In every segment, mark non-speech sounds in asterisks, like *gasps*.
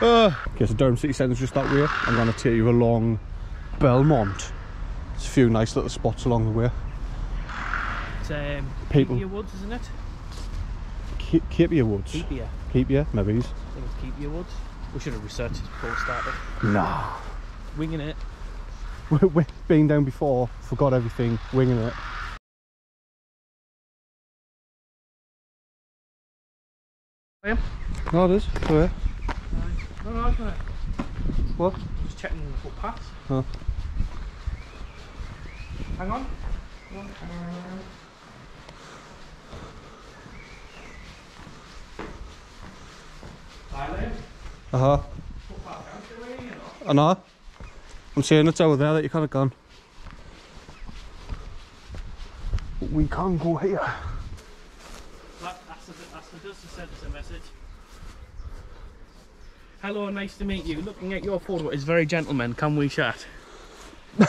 Uh, *sighs* okay, so Durham City Centre's just that way. I'm going to take you along Belmont. There's a few nice little spots along the way. It's um, People. Kepier Woods, isn't it? Keep, Kepier Woods. Kepier. Kepier, maybe. I think it's Woods. We should have researched it before we started. Nah. Winging it. we- We've been down before, forgot everything, winging it. I am. No, it is. Where? No, no, I was gonna. What? Just checking the footpaths. Huh. Hang on. Thailand. Uh huh. Footpath down to where, you know. I know. I'm seeing it's over there that you could have gone. We can't go here. That, that's the, that's the just sent us a message. Hello, nice to meet you. Looking at your photo is very gentleman. Can we chat? *laughs*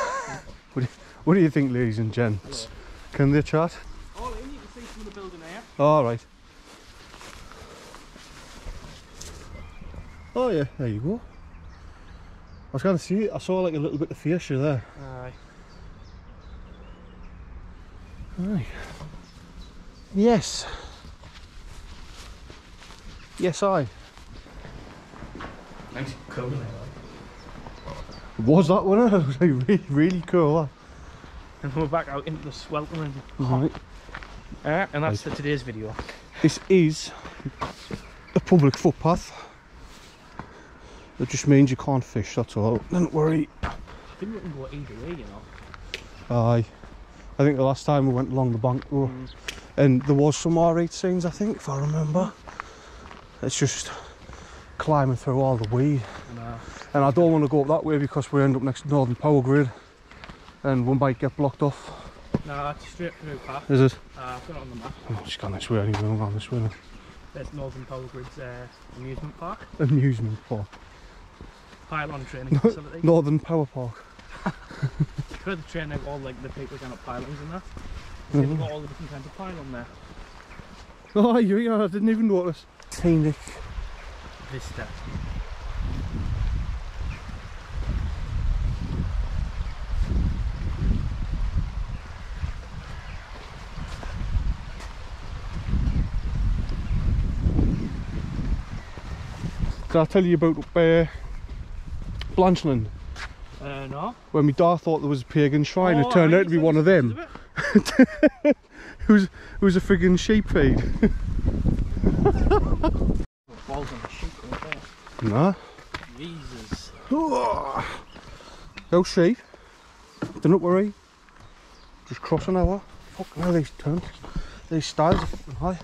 What do you think, ladies and gents? Can they chat? Oh, you can see from the building there. All right. Oh yeah, there you go. I was going to see it. I saw like a little bit of fascia there. Aye. Aye. Yes. Yes, I. Nice cool. Was that one? *laughs* It was like really, really cool. And we're back out into the sweltering Right. Uh, and that's for today's video. This is a public footpath. It just means you can't fish, that's all. Don't worry. I think we can go either way, you know. Aye. I think the last time we went along the bank, we were- Mm. and there was some R8 scenes, I think, if I remember. It's just climbing through all the weed. And, uh, And I don't want to go up that way because we end up next to Northern Power Grid and we might get blocked off. nah, it's straight through path. Is it? Uh, I've got it on the map. Oh, just gone this way anyway, I'm going this way now. There's Northern Power Grid's uh, amusement park. Amusement park. Pylon training facility. Northern Power Park. *laughs* Where they train out all like the people going up pylons and that. They've Mhm. got all the different kinds of pylon there. Oh, you, yeah, I didn't even notice. Scenic. Vista. Did I tell you about uh, Blanchland? Uh, no. When my dad thought there was a pagan shrine, Oh, it turned out to be one of them. it's a bit- It *laughs* was, a friggin' sheep feed. *laughs* Balls on the sheet right nah. Jesus. No sheep. Do not worry. Just crossing over. Fucking hell, these turns. These styles are fucking high.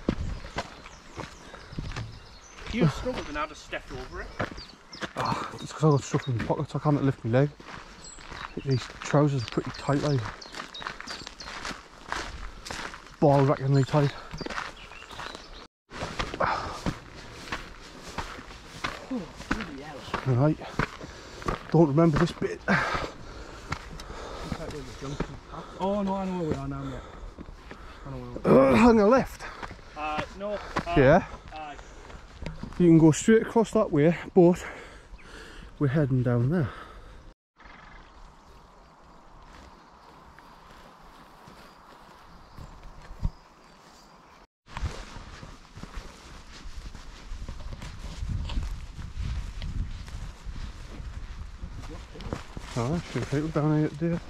You struggled and I just stepped over it. Ah, it's because I've got stuff in my pockets. I can't lift my leg. These trousers are pretty tight, like. Ball rackingly tight. Right. Don't remember this bit. Looks like we're the junction path. Oh no, I know where we are now, mate. I know where we are. On the left. Uh, no. Uh, Yeah. Aye. You can go straight across that way, but we're heading down there. Oh, few people down here there.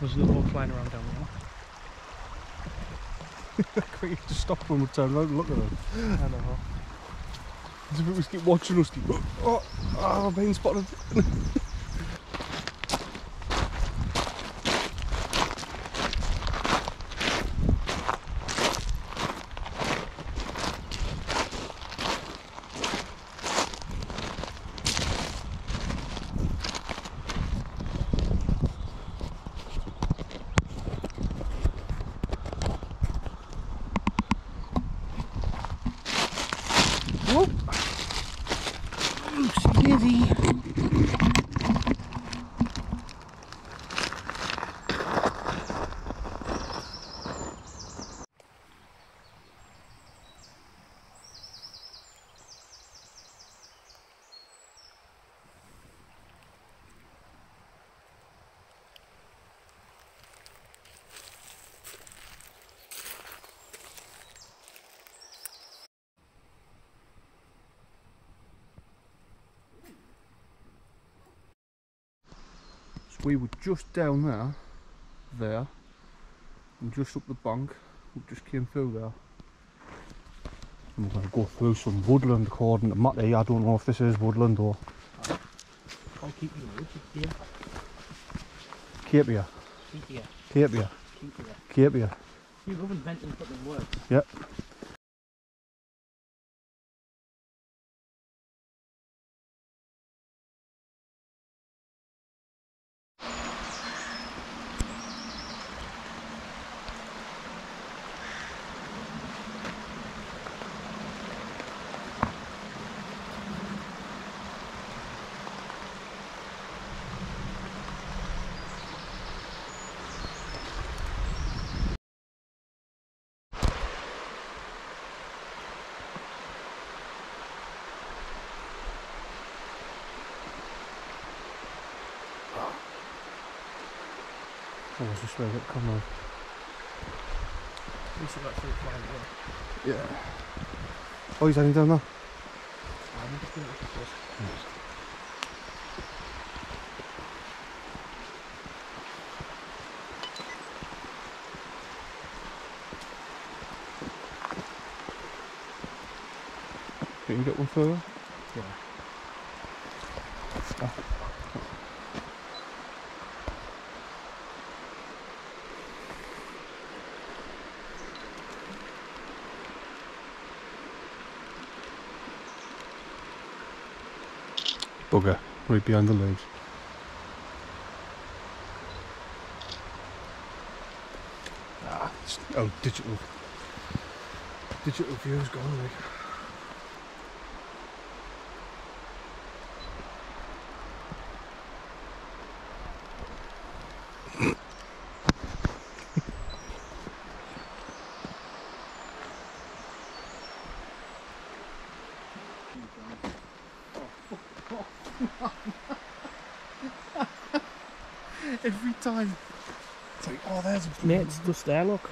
There's another one flying around down there. *laughs* Quick, you to stop when we turn around and look at them. I know. As if it was keep watching us, keep, oh, oh, I've been spotted. *laughs* we were just down there, there, and just up the bank. We just came through there. And we're going to go through some woodland according to Matty. I don't know if this is woodland or I'll keep you away. Keep here. Keep here. Capia. Keep here. Capia. You love inventing fucking words. Yep. Oh, this where it come on? At least I got through flying away. Yeah. Oh, he's heading down there. I'm just gonna look at this. Can you get one further? Yeah. Bugger, right behind the leaves. Ah, it's, oh, digital. Digital view's gone. Time. It's like, oh, there's a Mate, it's just there, look.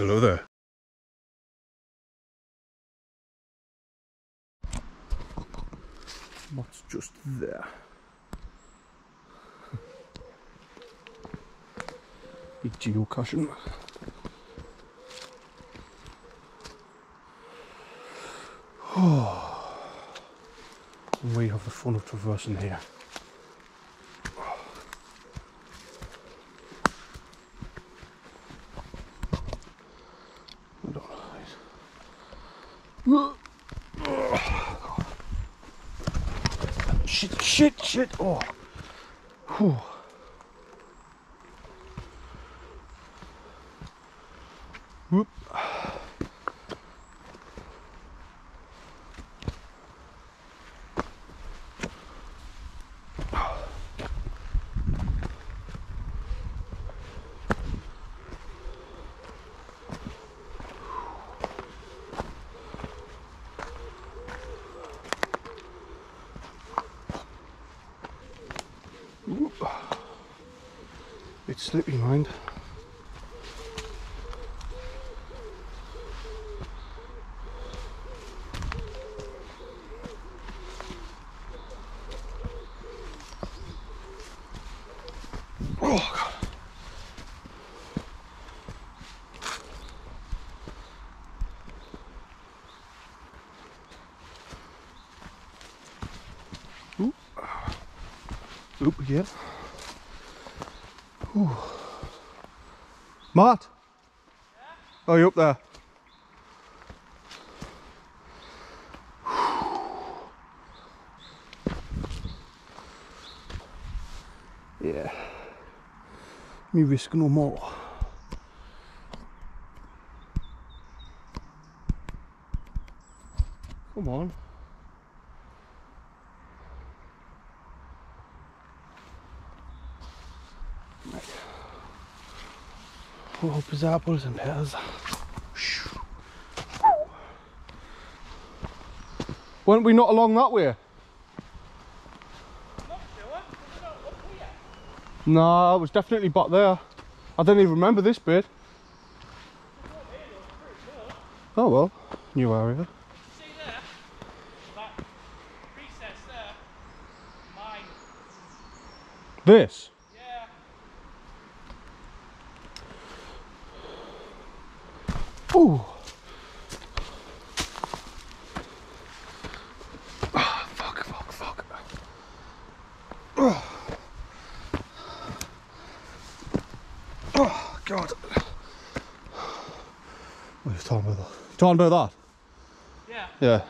Hello there. What's just there? Big geocaching. and we have the fun of traversing here. shit, shit, shit. Oh. Whew. Whoop. It's slippy, mind. Oh, God. Oop. Oop again. Matt? Are oh, you up there? *sighs* yeah. Me risk no more. Come on. Oh, bizarre pulls and pears. Weren't we not along that way? No, I was definitely back there. I don't even remember this bit. Oh well, new area. There? This? Ooh. Ah, fuck, fuck, fuck. Oh. Oh, God. What are you talking about that? Talking about that? Yeah. that?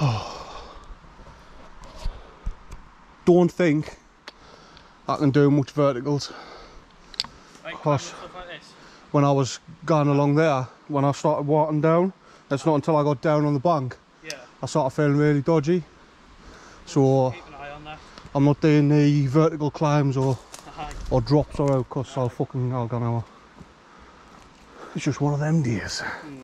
Yeah. Don't think I can do much verticals. Like Horse. Stuff like this. when I was going along there, when I started walking down, it's not until I got down on the bank, Yeah. I started feeling really dodgy. So Keep an uh, eye on that. I'm not doing the vertical climbs or, uh-huh. or drops or out because I'll fucking, I'll go now. It's just one of them days. Hmm.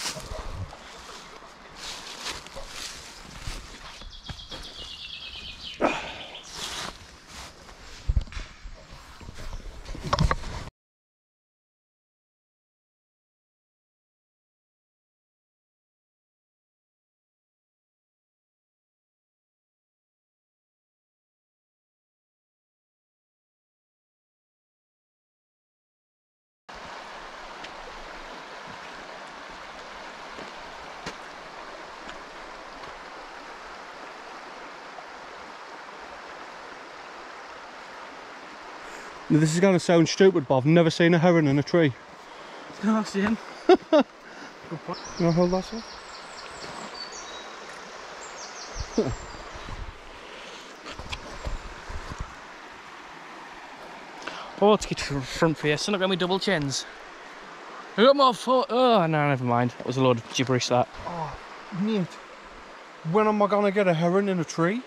Now, this is going to sound stupid, but I've never seen a heron in a tree. No, I see him. Good point. You know how that's it? Oh, let's get to the front face. So not got me double chins. I got my foot. Oh, no, never mind. That was a load of gibberish, that. Oh, mate. When am I going to get a heron in a tree?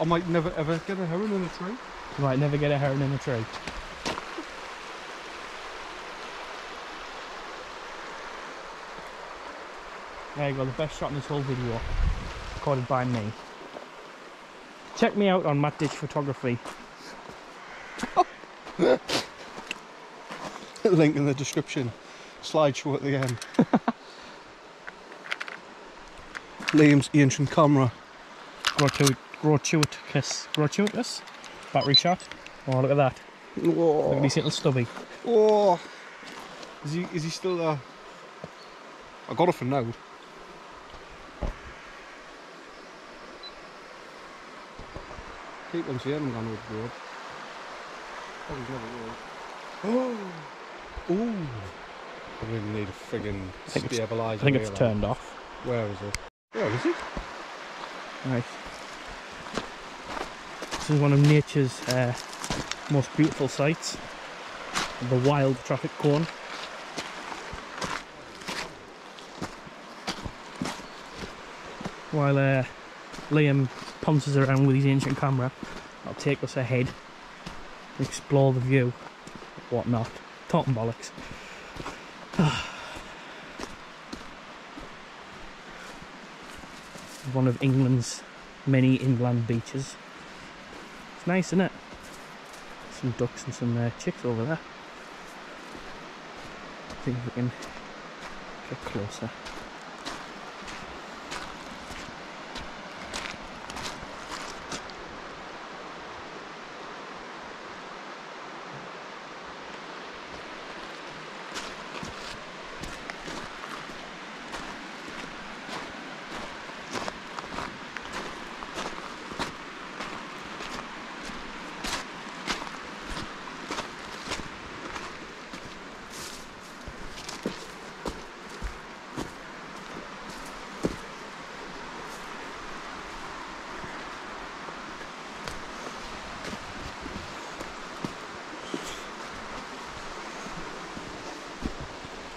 I might never ever get a heron in a tree. You might never get a heron in a tree. There you go, the best shot in this whole video. Recorded by me. Check me out on Matt Ditch Photography. *laughs* Link in the description. Slideshow at the end. *laughs* Liam's ancient camera. Gratuit, gratuitous, gratuitous battery shot. Oh, look at that. Look at this little stubby. Oh, is he is he still there? I got it for now. Keep on seeing him gone overboard. Oh, he's never will. Oh, *gasps* ooh. I really need a friggin' think it's- stabiliser. I think it's turned off. Where is it? Where is it? Right. This is one of nature's uh, most beautiful sights. The wild traffic cone. While uh, Liam pounces around with his ancient camera, I'll take us ahead, explore the view, whatnot. Talking bollocks. *sighs* one of England's many inland beaches. Nice, isn't it? Some ducks and some uh, chicks over there. see if we can get closer.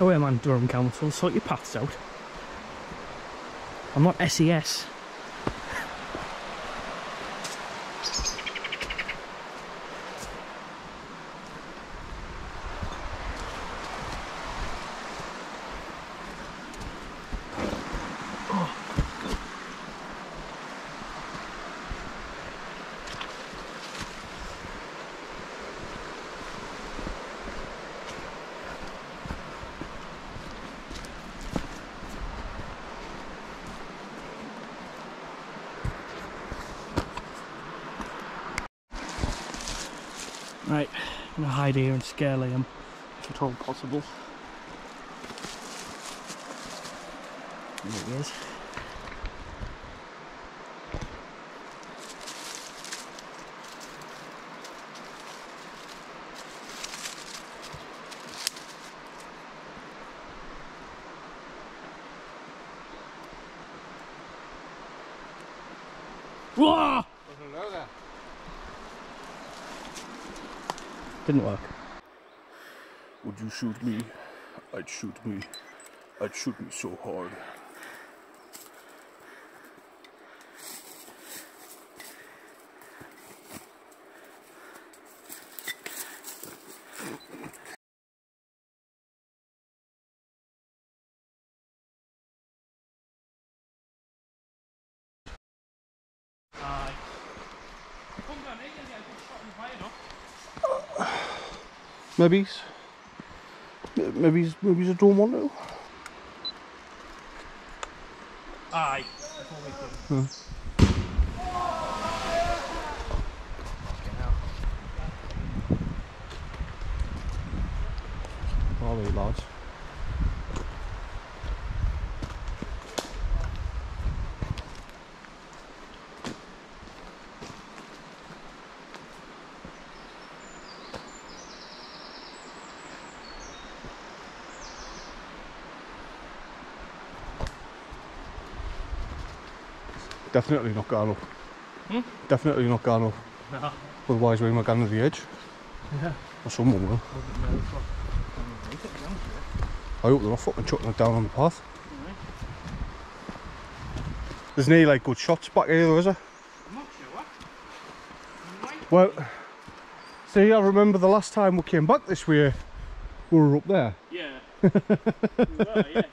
Yeah, man, Durham Council, sort your paths out. I'm not SES. Right, I'm gonna hide here and scare Liam, if at all possible. There he is. Whoa! Hello there. Didn't work. Would you shoot me? I'd shoot me. I'd shoot me so hard. Aye. Come down here, you'll get a good shot in the fire, no? Maybe he's, maybe maybe he's a to. Aye. All right, lads. Definitely not going up. Hmm? Definitely not going up. No. Otherwise, we might get to the edge. Yeah. Or someone will. I hope they're not fucking chucking it down on the path. There's no like good shots back here though, is there? I'm not sure Well, see, I remember the last time we came back this way, we were up there. Yeah. *laughs* we were,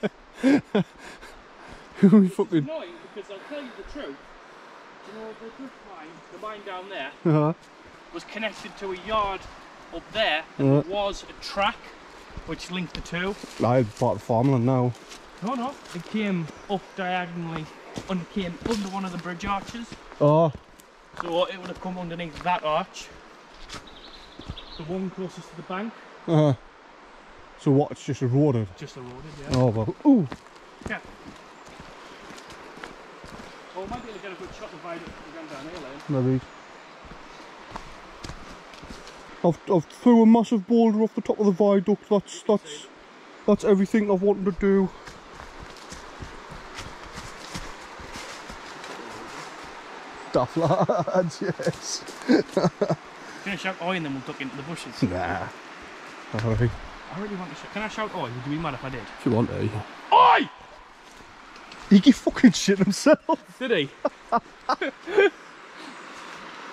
yes. We fucking. annoying because I'll tell you the truth. You know, the drift mine, the mine down there, Uh, was connected to a yard up there, and Yeah. there was a track which linked the two. I bought of farmland now. No, no, it came up diagonally and came under one of the bridge arches. Oh, So it would have come underneath that arch. The one closest to the bank, uh, -huh. so what? It's just eroded. just eroded, yeah. Oh well. Ooh. Yeah. Well, might be able to get a good shot of viaduct down here. Maybe. I've, I've threw a massive boulder off the top of the viaduct. That's that's that's everything I've wanted to do. Daft *laughs* lads, yes. Can I shout oi and then we'll duck into the bushes? Nah. Alright, I really want to shout. Can I shout oi? Would you be mad if I did? if you want to. Oi! He can fucking shit himself. *laughs* Did he? *laughs*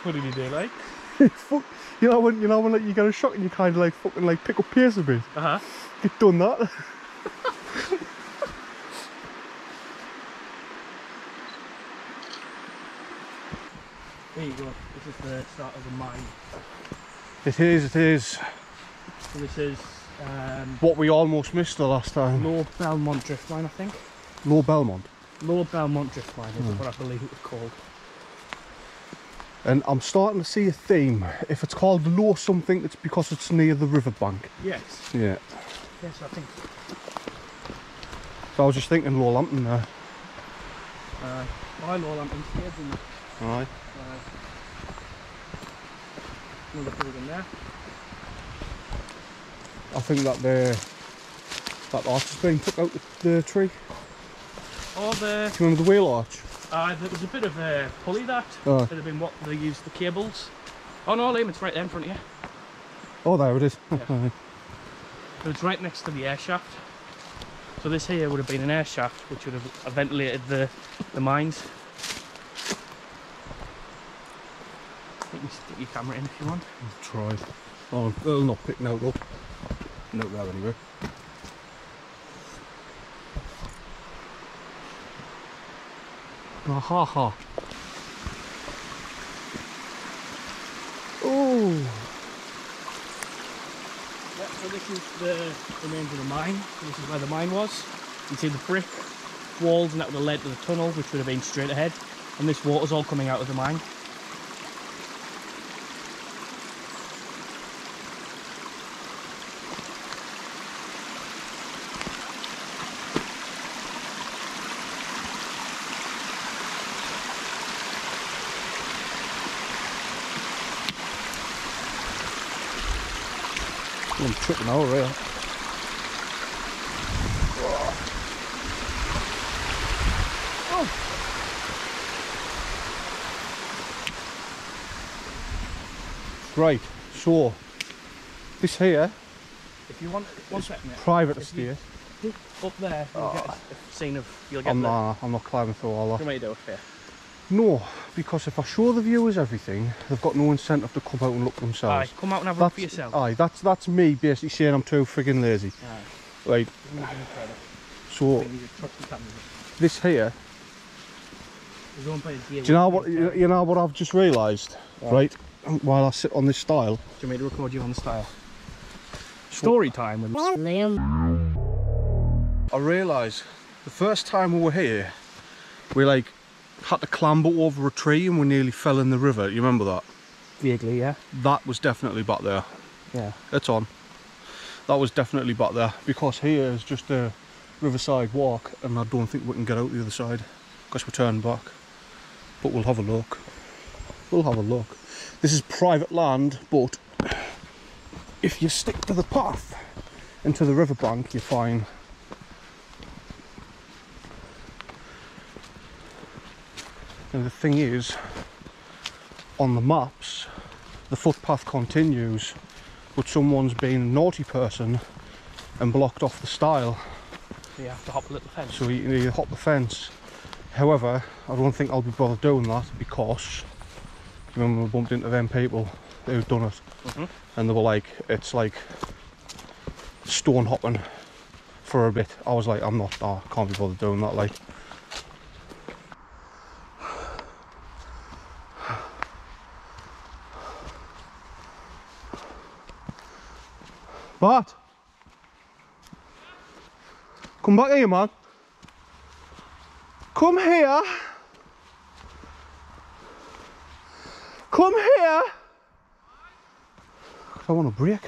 what did he do, like? *laughs* Fuck. You know when you know when like you get a shot and you kind of like fucking like pick up pace a bit. Uh huh. Get done that. There you go. This is the start of the mine. It is. It is. So this is um, What we almost missed the last time. Low Belmont Drift Line, I think. Low Belmont. Low Belmont Drift Line is what I believe it was called. And I'm starting to see a theme. If it's called low something, it's because it's near the riverbank. Yes. Yeah. Yes, I think. So I was just thinking low Lambton there. Uh, I Low Lambton Staithes and Alright. uh, another building there. I think that the that arch has been took out the, the tree. Oh, the Do you remember the wheel arch? uh, there was a bit of a pulley that Oh. could have been what they used the cables. Oh no, Liam, it's right there in front of you. Oh, there it is. Yeah. *laughs* It was right next to the air shaft. So this here would have been an air shaft which would have ventilated the, the mines. You can stick your camera in if you want. I'll Try. Oh, it'll not pick now though. No, there anyway. Ah, ha ha. Oh, Yeah, so this is the the remains of the mine. This is where the mine was. You see the brick walls and that would have led to the tunnel which would have been straight ahead. And this water's all coming out of the mine. Tripping over here. Right, so this here, If you want, one second, private If you- Up there, you'll get a, a scene of, you'll get I'm not, I'm not climbing through all that. you do up here? No, because if I show the viewers everything, they've got no incentive to come out and look Aye, themselves. come out and have a look for yourself. Aye, that's that's me basically saying I'm too frigging lazy. Aye. Right, Give me the credit. so I think you just trust the camera. this here, There's one place here do you know what you you, can you know what I've just realised, What? right? While I sit on this stile, tell. Do you want me to record you on the style? Story time with Liam. I realised the first time we were here, we like had to clamber over a tree and we nearly fell in the river. You remember that? Vaguely, yeah. That was definitely back there. Yeah. It's on. That was definitely back there because here is just a riverside walk and I don't think we can get out the other side because we're turned back. But we'll have a look. We'll have a look. This is private land, but if you stick to the path into the riverbank, you're fine. And the thing is, on the maps, the footpath continues but someone's been a naughty person and blocked off the stile. So you have to hop a little fence. so you, you hop the fence. However I don't think I'll be bothered doing that because remember we bumped into them people who'd done it? Mhm. and they were like it's like stone hopping for a bit. I was like I'm not I can't be bothered doing that like Bart Come back here man Come here. Come here. I want a break.